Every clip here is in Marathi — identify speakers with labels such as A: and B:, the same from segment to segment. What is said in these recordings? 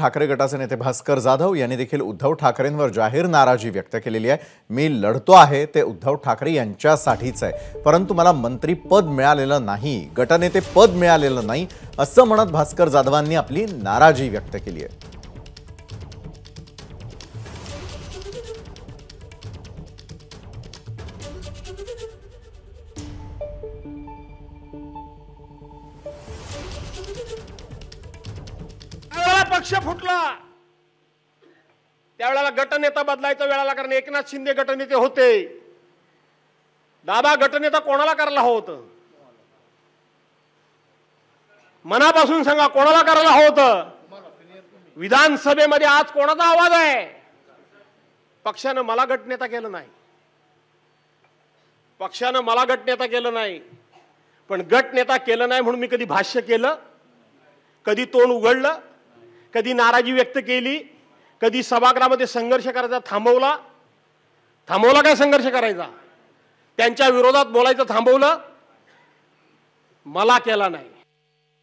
A: ठाकरे गटाचे नेते भास्कर जाधव यांनी देखील उद्धव ठाकरेंवर जाहीर नाराजी व्यक्त केलेली आहे. मी लढतो आहे ते उद्धव ठाकरे यांच्यासाठीच आहे. परंतु मला मंत्री पद मिळालेलं नाही गटनेते पद मिळालेलं नाही असं म्हणत भास्कर जाधवांनी आपली नाराजी व्यक्त केली आहे.
B: पक्ष फुटला. त्यावेळेला गटनेता बदलायचा वेळाला कारण एकनाथ शिंदे गटनेते होते. दादा गटनेता कोणाला करायला हवं होतं? मनापासून सांगा कोणाला करायला हवं होतं? विधानसभेमध्ये आज कोणाचा आवाज आहे? पक्षानं मला गटनेता केलं नाही. पक्षानं मला गटनेता केलं नाही. पण गटनेता केलं नाही म्हणून मी कधी भाष्य केलं? कधी तोंड उघडलं? कधी नाराजी व्यक्त केली कधी सभागृहामध्ये संघर्ष करायचा थांबवला. थांबवला काय संघर्ष करायचा? त्यांच्या विरोधात बोलायचं थांबवलं. मला केला नाही.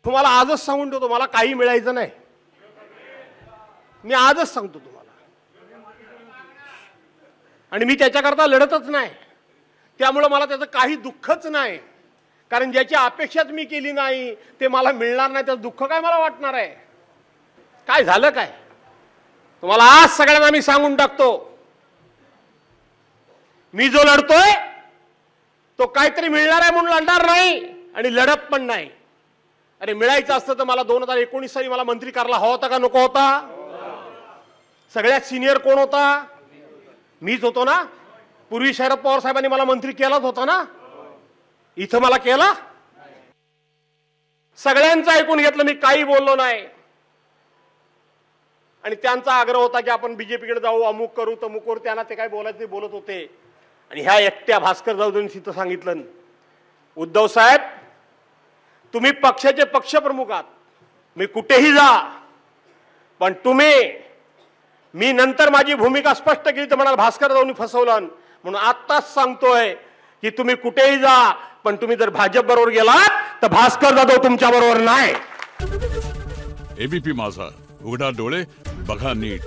B: तुम्हाला आजच सांगून ठेवतो मला काही मिळायचं नाही. मी आजच सांगतो तुम्हाला. आणि मी त्याच्याकरता लढतच नाही. त्यामुळं मला त्याचं काही दुःखच नाही. कारण ज्याची अपेक्षाच मी केली नाही ते मला मिळणार नाही त्याचं दुःख काय मला वाटणार आहे? काय झालं काय? तुम्हाला आज सगळ्यांना मी सांगून टाकतो. मी जो लढतोय तो काहीतरी मिळणार आहे म्हणून लढणार नाही आणि लढत पण नाही. अरे मिळायचं असतं तर मला दोन हजार एकोणीस साली मला मंत्री करायला हवा होता का? नको होता. सगळ्यात सिनियर कोण होता? मीच होतो ना. पूर्वी शरद पवार साहेबांनी मला मंत्री केलाच होता ना. इथं मला केला? सगळ्यांचं ऐकून घेतलं मी काही बोललो नाही. आणि त्यांचा आग्रह होता की आपण बीजेपीकडे जाऊ अमुक करू तमुक करू. त्यांना ते काय बोलायचं नाही बोलत होते. आणि ह्या एकट्या भास्कर जाऊन तिथं सांगितलं. उद्धव साहेब तुम्ही पक्षाचे पक्षप्रमुख आहात. मी कुठेही जा. पण तुम्ही मी नंतर माझी भूमिका स्पष्ट केली तर म्हणाल भास्कर जाऊन फसवलं. म्हणून आत्ताच सांगतोय की तुम्ही कुठेही जा पण तुम्ही जर भाजप बरोबर गेलात तर भास्कर जाधव तुमच्या बरोबर नाही.
C: एबीपी माझा. उघडा डोळे बघा नीट.